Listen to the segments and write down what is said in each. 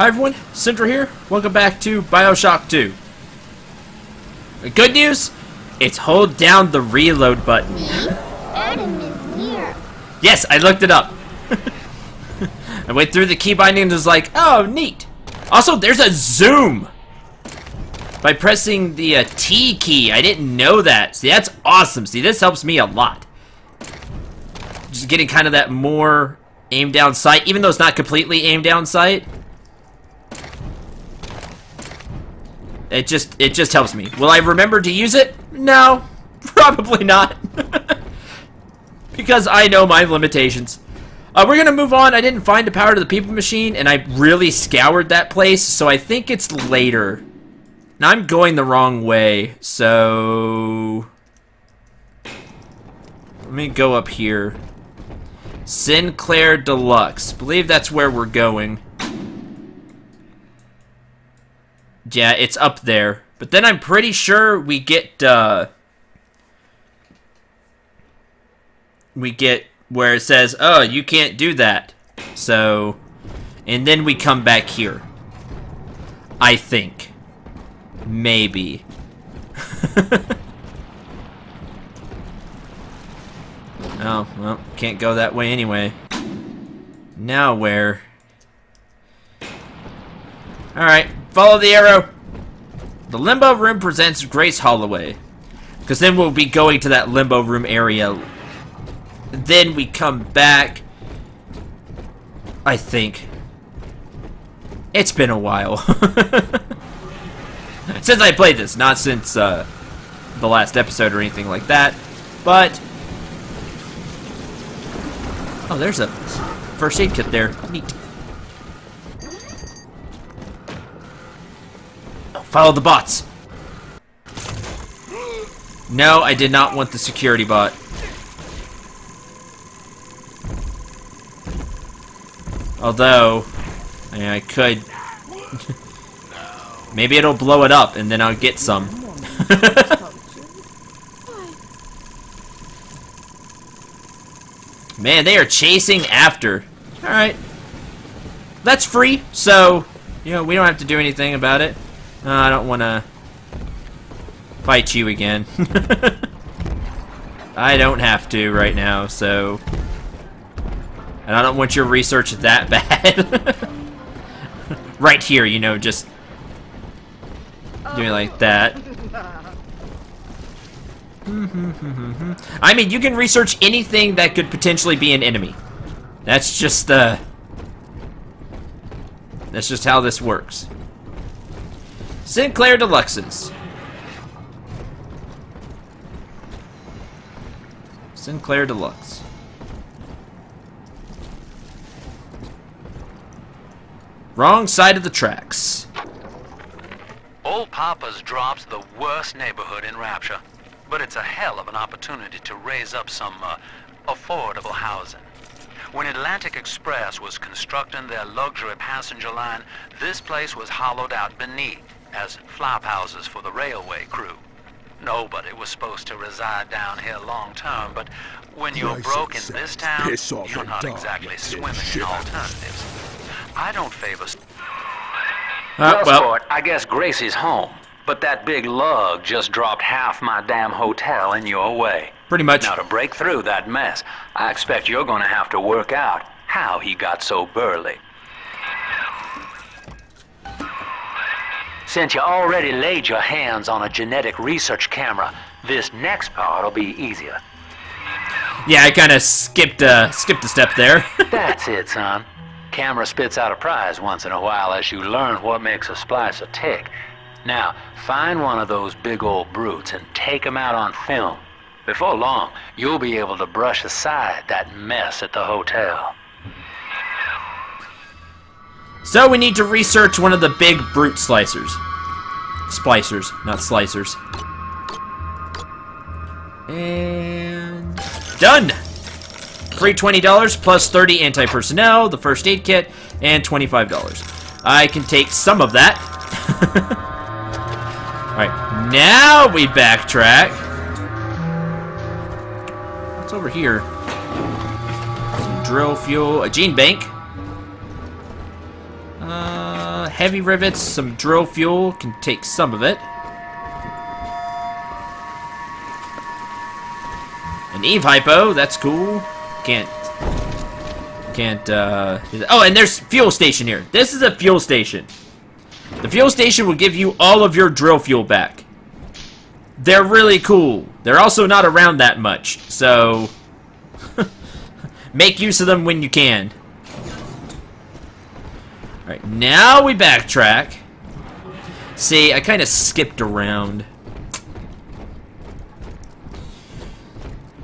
Hi everyone, Cendril here. Welcome back to Bioshock 2. The good news, it's hold down the reload button. Adam is here. Yes, I looked it up. I went through the key binding and was like, oh, neat. Also, there's a zoom by pressing the uh, T key. I didn't know that. See, that's awesome. See, this helps me a lot. Just getting kind of that more aim down sight, even though it's not completely aim down sight. It just it just helps me. Will I remember to use it? No, probably not. because I know my limitations. Uh, we're gonna move on. I didn't find a power to the people machine, and I really scoured that place, so I think it's later. Now I'm going the wrong way, so let me go up here. Sinclair Deluxe. Believe that's where we're going. Yeah, it's up there. But then I'm pretty sure we get, uh... We get where it says, oh, you can't do that. So... And then we come back here. I think. Maybe. oh, well, can't go that way anyway. Now where? Alright, follow the arrow. The limbo room presents Grace Holloway. Because then we'll be going to that limbo room area. Then we come back. I think. It's been a while. since I played this, not since uh, the last episode or anything like that. But... Oh, there's a first aid kit there. Neat. Follow the bots. No, I did not want the security bot. Although, I, mean, I could... Maybe it'll blow it up, and then I'll get some. Man, they are chasing after. Alright. That's free, so, you know, we don't have to do anything about it. Uh, I don't want to fight you again. I don't have to right now, so... And I don't want your research that bad. right here, you know, just doing like that. I mean, you can research anything that could potentially be an enemy. That's just the... Uh, that's just how this works. Sinclair Deluxes. Sinclair Deluxe. Wrong side of the tracks. Old Pauper's Drop's the worst neighborhood in Rapture, but it's a hell of an opportunity to raise up some uh, affordable housing. When Atlantic Express was constructing their luxury passenger line, this place was hollowed out beneath as flop houses for the railway crew. Nobody was supposed to reside down here long term, but when you're broke in this town, you're not exactly swimming in alternatives. I don't favor... Uh, well, Sport, I guess Gracie's home, but that big lug just dropped half my damn hotel in your way. pretty much. Now to break through that mess, I expect you're gonna have to work out how he got so burly. Since you already laid your hands on a genetic research camera, this next part will be easier. Yeah, I kind of skipped uh, skipped a step there. That's it, son. Camera spits out a prize once in a while as you learn what makes a splicer tick. Now, find one of those big old brutes and take 'em out on film. Before long, you'll be able to brush aside that mess at the hotel. So we need to research one of the big brute slicers. Splicers, not slicers. And done. Free $20 plus 30 anti-personnel, the first aid kit, and $25. I can take some of that. Alright, now we backtrack. What's over here? Some drill fuel, a gene bank. Uh, heavy rivets, some drill fuel, can take some of it. An Eve hypo, that's cool. Can't can't uh Oh, and there's fuel station here. This is a fuel station. The fuel station will give you all of your drill fuel back. They're really cool. They're also not around that much, so make use of them when you can. Alright, now we backtrack. See, I kind of skipped around.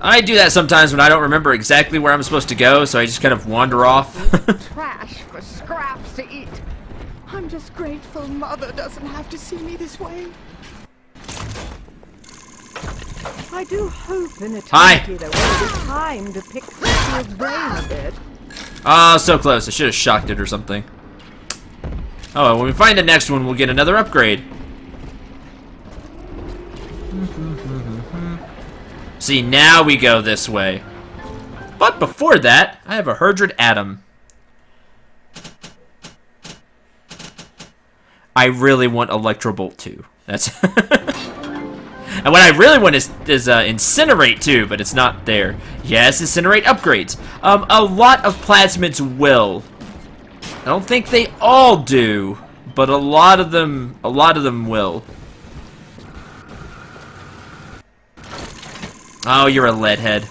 I do that sometimes when I don't remember exactly where I'm supposed to go, so I just kind of wander off. Trash for scraps to eat. I'm just grateful Mother doesn't have to see me this way. I do hope in Hi. eternity there will be time to pick through brain a bit. Ah, so close. I should have shocked it or something. Oh, when we find the next one, we'll get another upgrade. See, now we go this way. But before that, I have a Herdred Adam. I really want Electrobolt too. That's... and what I really want is, is uh, Incinerate too, but it's not there. Yes, Incinerate upgrades. Um, a lot of plasmids will. I don't think they all do, but a lot of them, a lot of them will. Oh, you're a leadhead.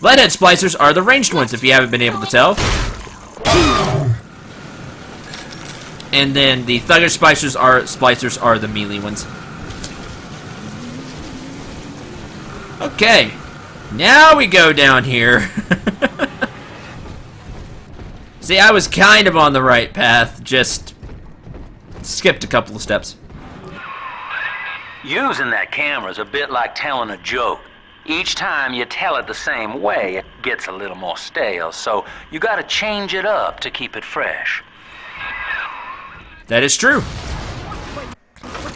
Leadhead splicers are the ranged ones, if you haven't been able to tell. And then the thugger splicers are splicers are the melee ones. Okay, now we go down here. See, I was kind of on the right path, just skipped a couple of steps. Using that camera is a bit like telling a joke. Each time you tell it the same way, it gets a little more stale, so you gotta change it up to keep it fresh. That is true.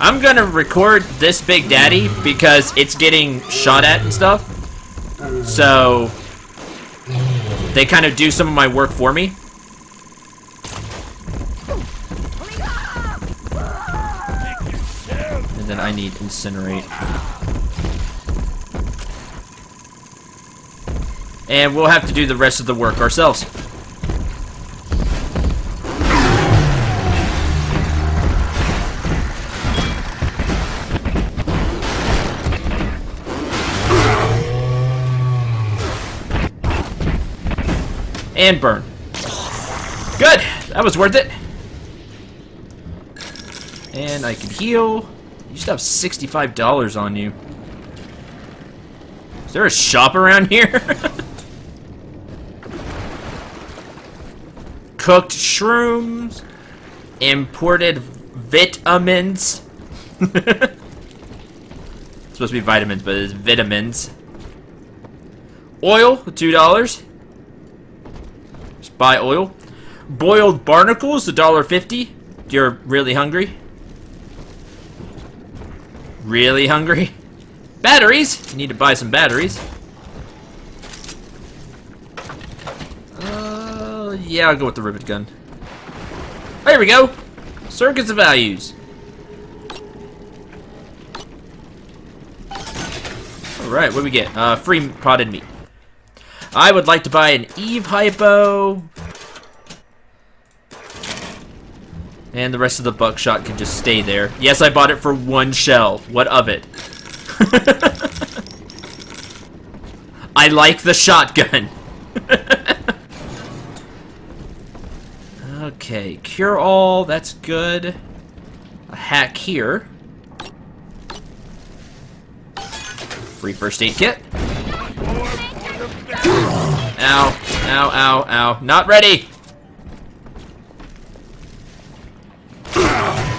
I'm gonna record this Big Daddy because it's getting shot at and stuff. So they kind of do some of my work for me. Then I need incinerate. And we'll have to do the rest of the work ourselves. And burn. Good! That was worth it. And I can heal. You should have $65 on you. Is there a shop around here? Cooked shrooms. Imported vitamins. supposed to be vitamins, but it's vitamins. Oil, $2. Just buy oil. Boiled barnacles, $1.50. You're really hungry? Really hungry? Batteries! Need to buy some batteries. Uh, yeah, I'll go with the rivet gun. There we go! Circus of Values. Alright, what do we get? Uh, free potted meat. I would like to buy an Eve Hypo. And the rest of the buckshot can just stay there. Yes, I bought it for one shell. What of it? I like the shotgun. okay, cure all, that's good. A hack here. Free first aid kit. Ow, ow, ow, ow. Not ready!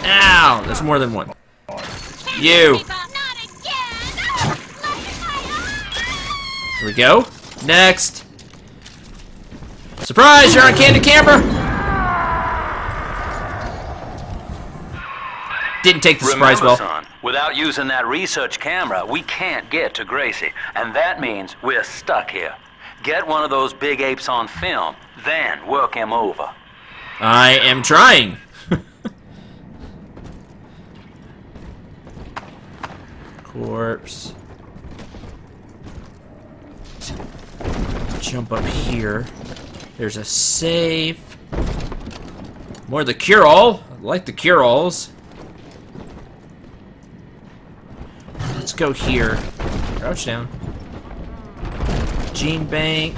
Ow! There's more than one. You! Here we go. Next. Surprise! You're on candid camera! Didn't take the surprise well. son, without using that research camera, we can't get to Gracie, and that means we're stuck here. Get one of those big apes on film, then work him over. I am trying. Corpse. Jump up here. There's a safe. More the cure-all. I like the cure-alls. Let's go here. Crouch down. Gene bank.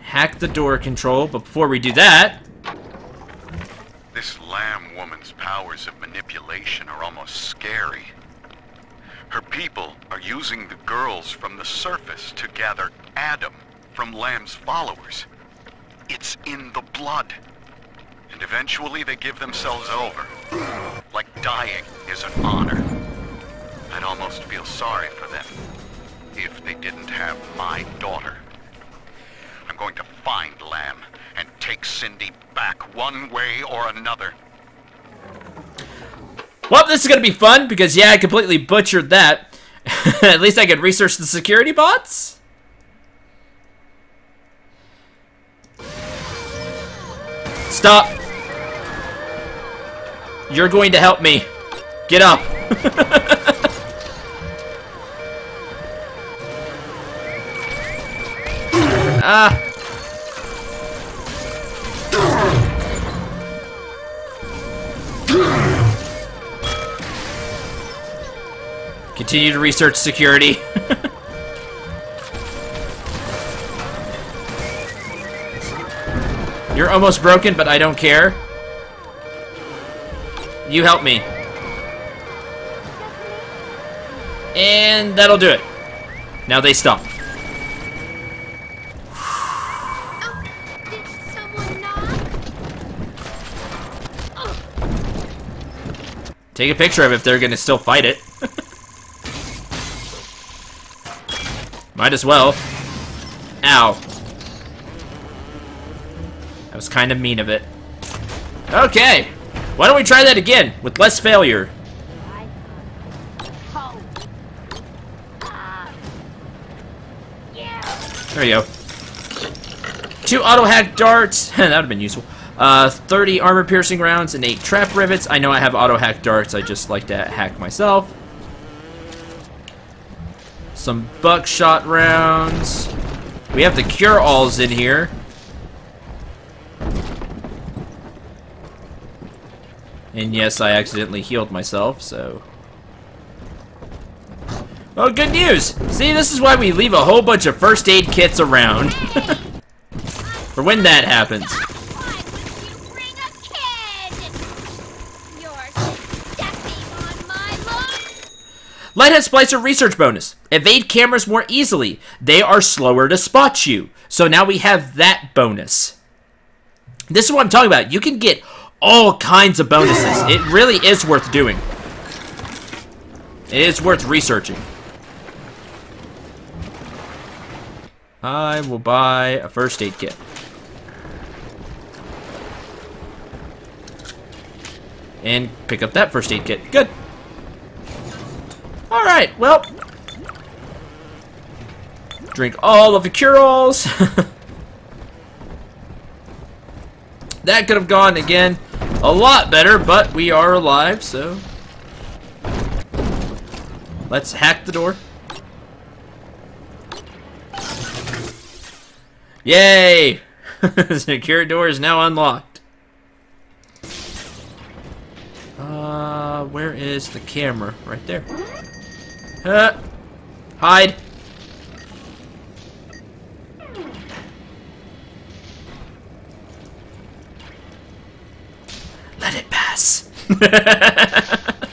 Hack the door control, but before we do that, This lamb woman's powers of manipulation are almost scary. Her people are using the girls from the surface to gather Adam from Lamb's followers. It's in the blood. And eventually they give themselves over. Like dying is an honor. I'd almost feel sorry for them if they didn't have my daughter. I'm going to find Lamb and take Cindy back one way or another. Well, this is gonna be fun because yeah, I completely butchered that. At least I could research the security bots. Stop. You're going to help me. Get up. ah. Continue to research security. You're almost broken, but I don't care. You help me. And that'll do it. Now they stop. Take a picture of if they're gonna still fight it. Might as well. Ow. That was kind of mean of it. Okay. Why don't we try that again with less failure? There you go. Two auto hack darts. that would have been useful. Uh, 30 armor piercing rounds and 8 trap rivets. I know I have auto hack darts. I just like to hack myself. Some buckshot rounds. We have the cure alls in here. And yes, I accidentally healed myself, so. Oh, good news! See, this is why we leave a whole bunch of first aid kits around. For when that happens. Leadhead Splicer research bonus. Evade cameras more easily. They are slower to spot you. So now we have that bonus. This is what I'm talking about. You can get all kinds of bonuses. It really is worth doing. It is worth researching. I will buy a first aid kit. And pick up that first aid kit. Good. Alright, well. Drink all of the cure-alls. that could have gone, again, a lot better, but we are alive, so... Let's hack the door. Yay! the Secure door is now unlocked. Uh, where is the camera? Right there. Uh, hide. Let it pass.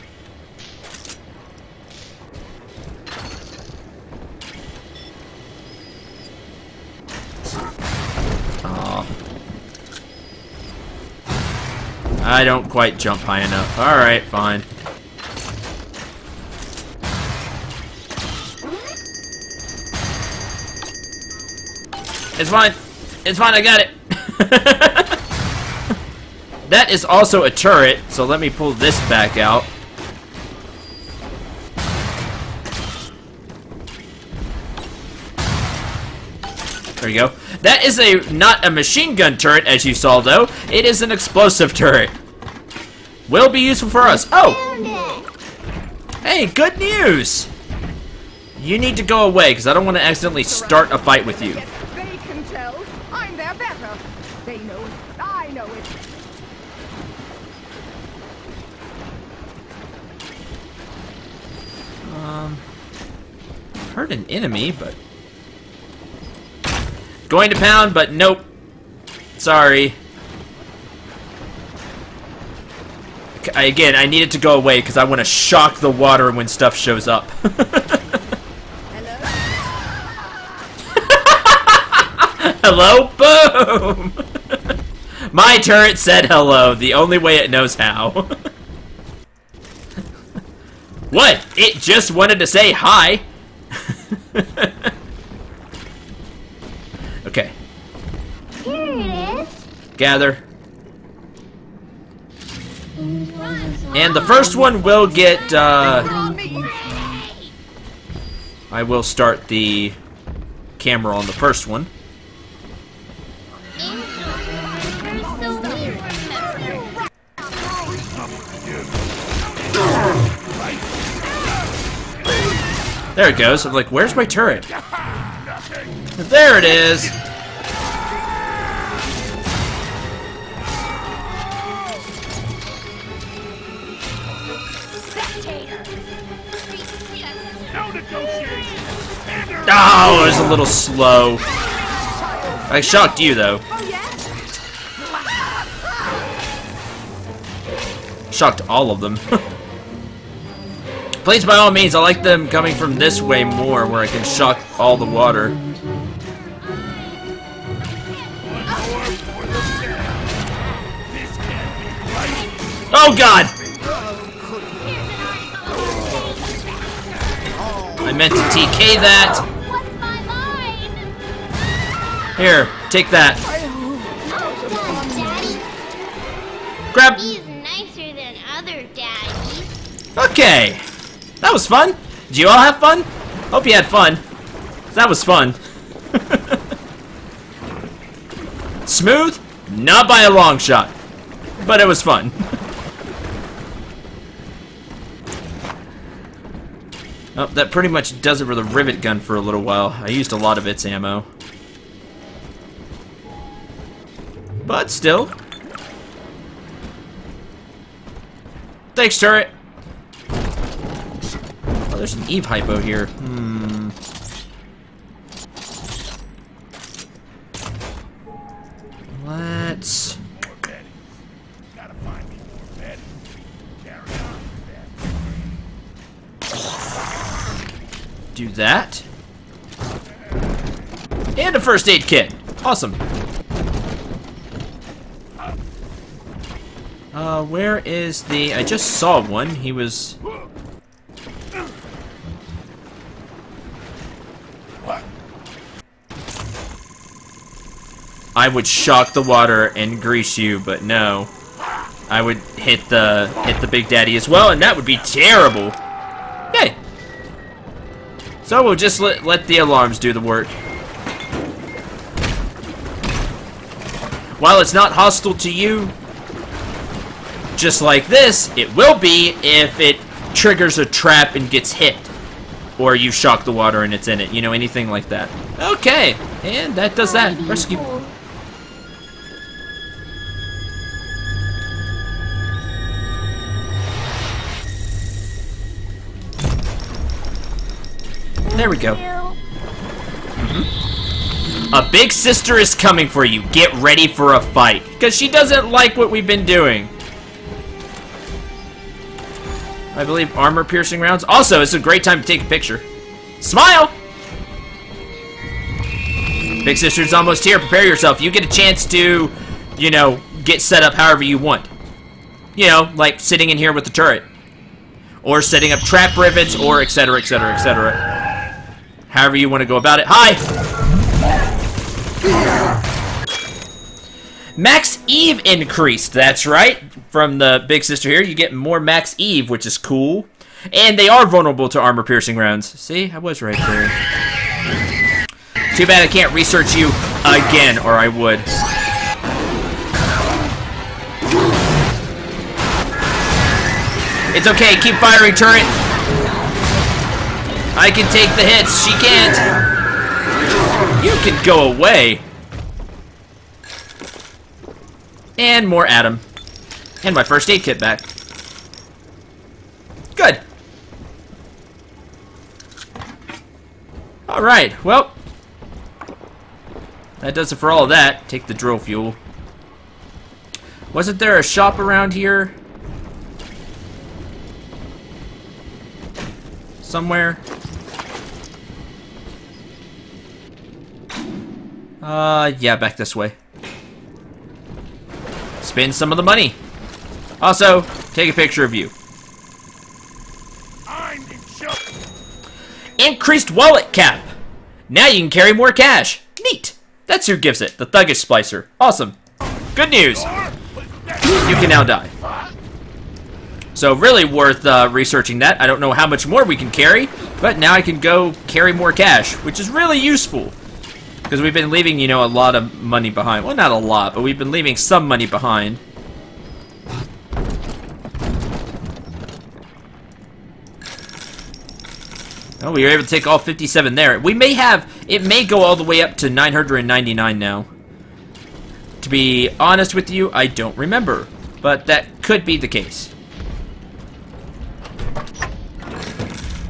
I don't quite jump high enough. Alright, fine. It's fine. It's fine, I got it. that is also a turret, so let me pull this back out. There you go. That is a not a machine gun turret, as you saw, though. It is an explosive turret. Will be useful for us. Oh! Hey, good news! You need to go away, because I don't want to accidentally start a fight with you. They can tell. I'm their better. They know it. I know it. Um, heard an enemy, but... Going to pound, but nope. Sorry. Okay, Again, I need it to go away because I want to shock the water when stuff shows up. hello? hello? Boom! My turret said hello, the only way it knows how. what? It just wanted to say hi. okay, Here it is. gather. And the first one will get, uh, I will start the camera on the first one. There it goes. I'm like, where's my turret? There it is. Oh, it was a little slow. I shocked you though. Shocked all of them. Please, by all means, I like them coming from this way more, where I can shock all the water. Oh God! I meant to TK that. What's my line? Here, take that. Grab. he's nicer than other daddies. Okay. That was fun. Did you all have fun? Hope you had fun. That was fun. Smooth? Not by a long shot. But it was fun. oh, that pretty much does it for the rivet gun for a little while. I used a lot of its ammo. But still. Thanks, turret. Oh, there's an Eve hypo here. Hmm. Let's. Do that. And a first aid kit. Awesome. Uh, where is the... I just saw one. He was... I would shock the water and grease you, but no. I would hit the hit the Big Daddy as well, and that would be terrible. Hey. So we'll just let, let the alarms do the work. While it's not hostile to you, just like this, it will be if it triggers a trap and gets hit. Or you shock the water and it's in it. You know, anything like that. Okay, and that does that. Rescue. There we go. Mm-hmm. A big sister is coming for you. Get ready for a fight. Because she doesn't like what we've been doing. I believe armor piercing rounds. Also, it's a great time to take a picture. Smile! Big sister's almost here. Prepare yourself. You get a chance to, you know, get set up however you want. You know, like sitting in here with the turret. Or setting up trap rivets, or etc., etc., etc. However you want to go about it. Hi! Max Eve increased, that's right. From the big sister here, you get more Max Eve, which is cool. And they are vulnerable to armor piercing rounds. See, I was right there. Too bad I can't research you again, or I would. It's okay, keep firing, turret. I can take the hits, she can't. You can go away. And more Adam. And my first aid kit back. Good. Alright, well. That does it for all of that. Take the drill fuel. Wasn't there a shop around here? Somewhere? Uh, yeah, back this way. Spend some of the money. Also, take a picture of you. Increased wallet cap. Now you can carry more cash. Neat. That's who gives it. The Thuggish Splicer. Awesome. Good news. You can now die. So really worth uh, researching that. I don't know how much more we can carry, but now I can go carry more cash, which is really useful. Because we've been leaving, you know, a lot of money behind. Well, not a lot, but we've been leaving some money behind. Oh, we were able to take all 57 there. We may have, it may go all the way up to 999 now. To be honest with you, I don't remember. But that could be the case.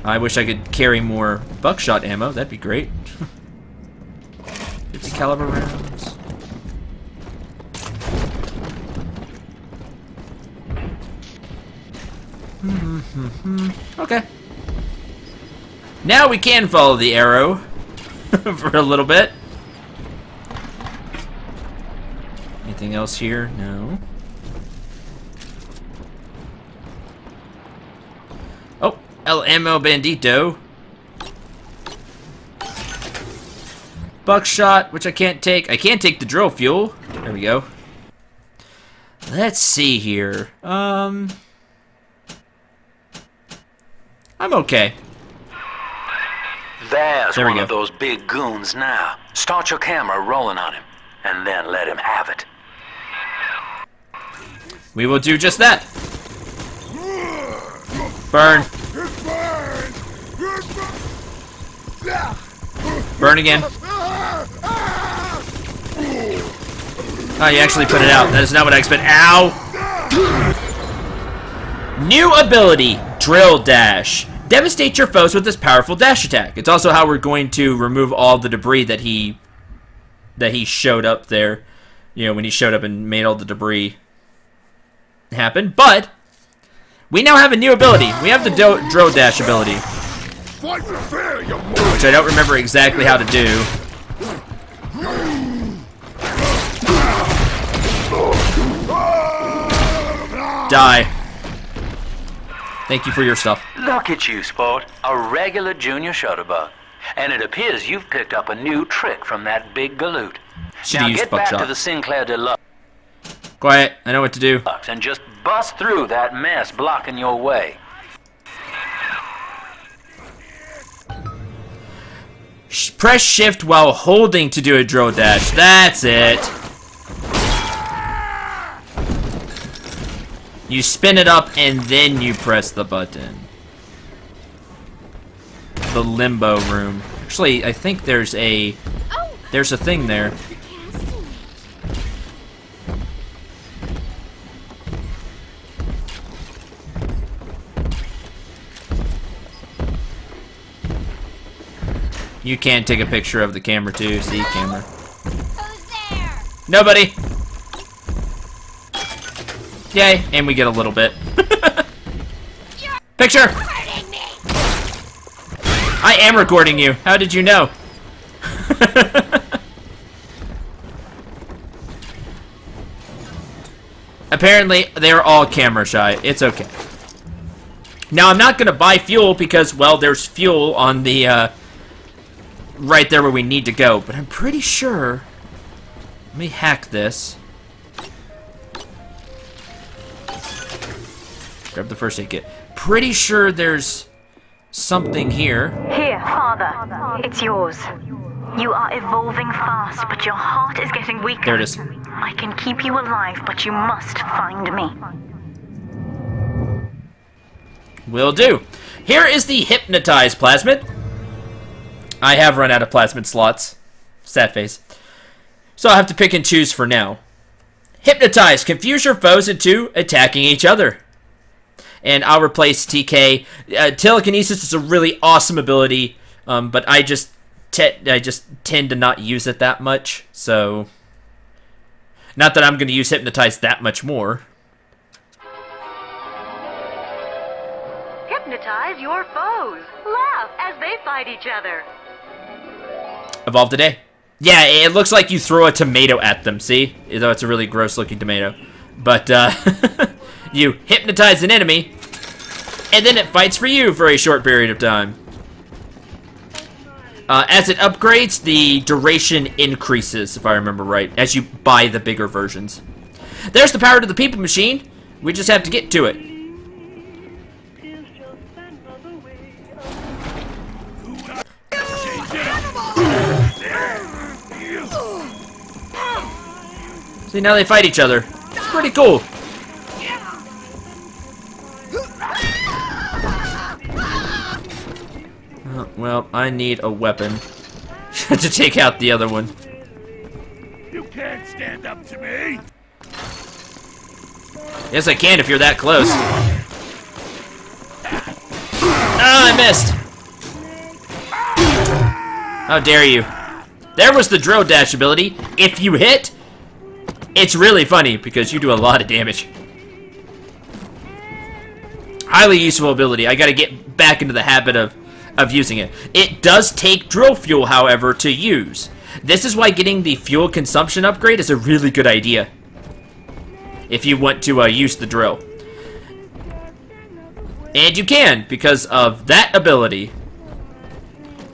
I wish I could carry more buckshot ammo. That'd be great. 50 caliber rounds. okay. Now we can follow the arrow for a little bit. Anything else here? No. Oh, El Ammo Bandito. Buckshot, which I can't take. I can't take the drill fuel. There we go. Let's see here. Um, I'm okay. There's There one go. of those big goons now. Start your camera rolling on him, and then let him have it. We will do just that. Burn. Burn again. Ah, oh, you actually put it out. That is not what I expected. Ow! New ability, Drill Dash. Devastate your foes with this powerful dash attack. It's also how we're going to remove all the debris that he that he showed up there. You know, when he showed up and made all the debris happen. But we now have a new ability. We have the do Drill Dash ability, I don't remember exactly how to do. Die. Thank you for your stuff. Look at you, sport. A regular junior shutterbug. And it appears you've picked up a new trick from that big galoot. Should've now get back to the Sinclair Deluxe Quiet. I know what to do. and just bust through that mess blocking your way. Press shift while holding to do a drill dash. That's it. You spin it up and then you press the button. The limbo room. Actually, I think there's a Oh, there's a thing there. You can take a picture of the camera too. See camera. Who's there? Nobody. Yay, and we get a little bit. Picture. I am recording you. How did you know? Apparently, they're all camera shy. It's okay. Now, I'm not going to buy fuel because, well, there's fuel on the, uh, right there where we need to go. But I'm pretty sure... Let me hack this. Grab the first aid kit. Pretty sure there's something here. Here, father. It's yours. You are evolving fast, but your heart is getting weaker. There it is. I can keep you alive, but you must find me. Will do. Here is the hypnotized Plasmid. I have run out of Plasmid slots. Sad face. So I'll have to pick and choose for now. Hypnotize. Confuse your foes into attacking each other. And I'll replace TK. Uh, telekinesis is a really awesome ability, um, but I just I just tend to not use it that much. So, not that I'm going to use Hypnotize that much more. Hypnotize your foes. Laugh as they fight each other. Evolve today. Yeah, it looks like you throw a tomato at them, see? Though it's a really gross looking tomato. But, uh, you hypnotize an enemy, and then it fights for you for a short period of time. Uh, as it upgrades, the duration increases, if I remember right, as you buy the bigger versions. There's the power to the people machine. We just have to get to it. See, now they fight each other. It's pretty cool. Uh, well, I need a weapon to take out the other one. You can't stand up to me! Yes, I can if you're that close. Ah, I missed. How dare you. There was the drill dash ability. If you hit, it's really funny because you do a lot of damage. Highly useful ability. I gotta get back into the habit of, of using it. It does take drill fuel, however, to use. This is why getting the fuel consumption upgrade is a really good idea. If you want to uh, use the drill. And you can, because of that ability.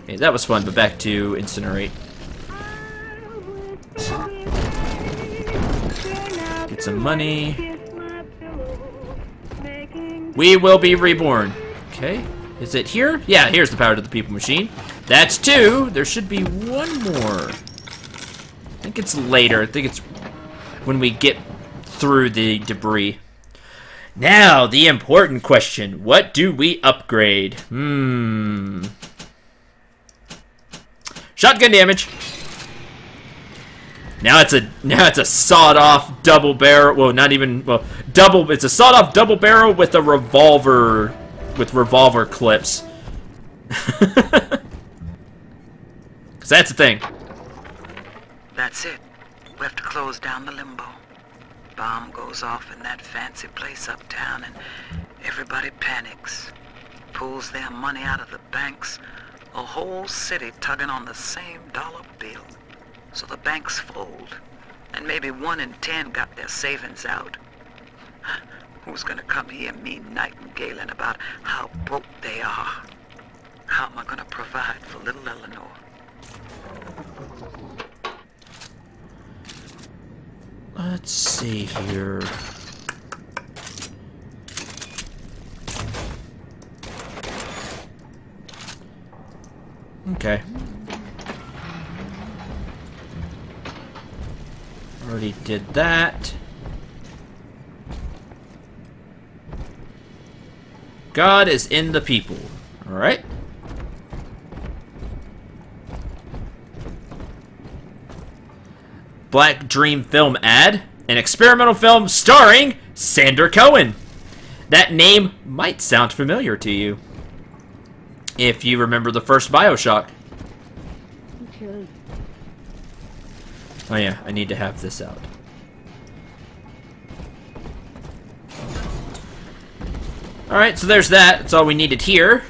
Okay, that was fun, but back to Incinerate. Some money. We will be reborn. Okay. Is it here? Yeah, here's the power to the people machine. That's two. There should be one more. I think it's later. I think it's when we get through the debris. Now, the important question. What do we upgrade? Hmm. Shotgun damage. Now it's a now it's a sawed-off double barrel. Well, not even well double. It's a sawed-off double barrel with a revolver with revolver clips. Cause that's the thing. That's it. We have to close down the limbo. Bomb goes off in that fancy place uptown and everybody panics. Pulls their money out of the banks. A whole city tugging on the same dollar bill. So the banks fold. And maybe one in ten got their savings out. Who's gonna come here me nightingaling about how broke they are? How am I gonna provide for little Eleanor? Let's see here. Okay. Already did that. God is in the people. Alright. Black Dream Film ad. An experimental film starring Sander Cohen. That name might sound familiar to you. If you remember the first Bioshock. Oh yeah, I need to have this out. Alright, so there's that. That's all we needed here.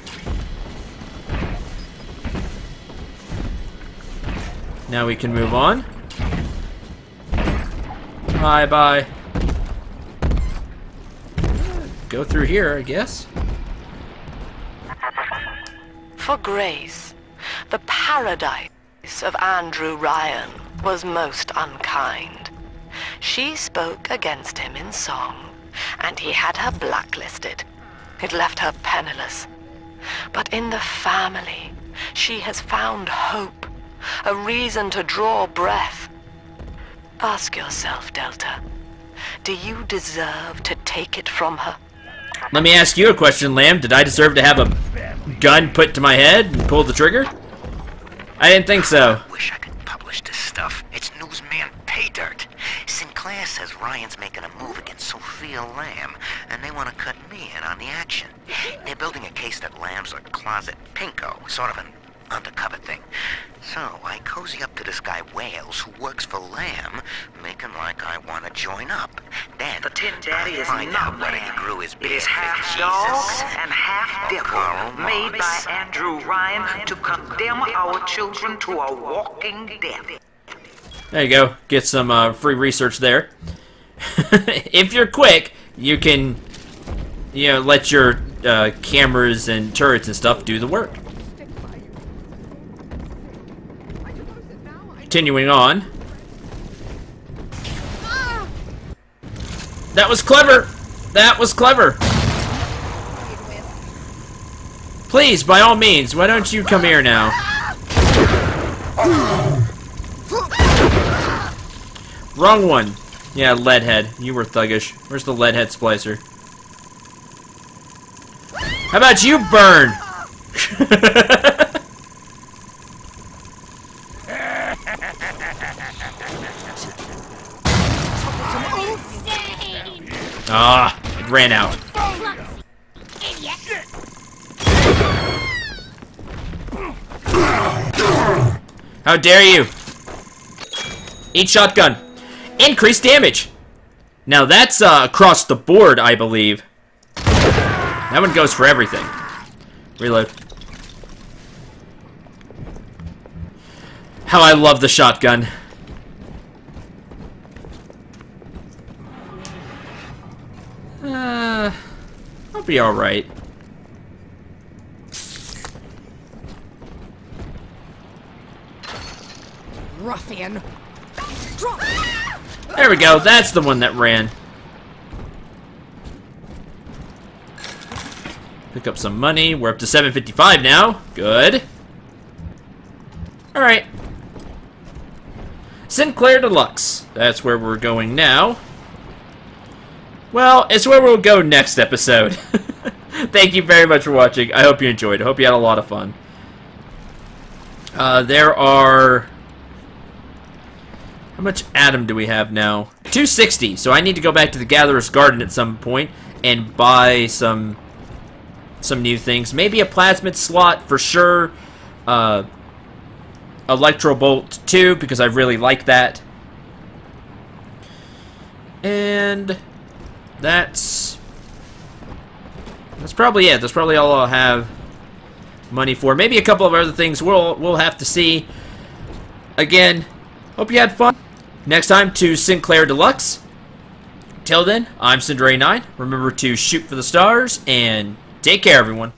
Now we can move on. Bye bye. Go through here, I guess. For Grace, the paradise of Andrew Ryan was most unkind. She spoke against him in song, and he had her blacklisted. It left her penniless. But in the family, she has found hope, a reason to draw breath. Ask yourself, Delta, do you deserve to take it from her? Let me ask you a question, Lamb. Did I deserve to have a gun put to my head and pull the trigger? I didn't think so. Wish I publish this stuff. It's newsman pay dirt. Sinclair says Ryan's making a move against Sophia Lamb, and they want to cut me in on the action. They're building a case that Lamb's a closet pinko, sort of an undercover thing. So I cozy up to this guy Wales, who works for Lamb, making like I want to join up. Then The Tin Daddy I is find not out whether he grew his It beard. is half Jesus. dog and half Oh, devil, made by Andrew Ryan to condemn our children to a walking death. There you go. Get some uh, free research there. if you're quick, you can, you know, let your uh, cameras and turrets and stuff do the work. Continuing on. That was clever. That was clever. Please, by all means, why don't you come here now? Wrong one. Yeah, Leadhead. You were thuggish. Where's the Leadhead splicer? How about you burn? Ah, it ran out. How dare you? Eat shotgun. Increase damage. Now that's uh, across the board, I believe. That one goes for everything. Reload. How I love the shotgun. Uh, I'll be alright. ruffian. Drop. There we go. That's the one that ran. Pick up some money. We're up to 755 now. Good. Alright. Sinclair Deluxe. That's where we're going now. Well, it's where we'll go next episode. Thank you very much for watching. I hope you enjoyed. I hope you had a lot of fun. Uh, there are... How much Adam do we have now? 260. So I need to go back to the Gatherer's Garden at some point and buy some some new things. Maybe a Plasmid slot for sure. Uh, Electro Bolt 2 because I really like that. And that's that's probably it. That's probably all I'll have money for. Maybe a couple of other things we'll we'll have to see. Again, hope you had fun. Next time to Sinclair Deluxe. Till then, I'm Cendril89. Remember to shoot for the stars and take care, everyone.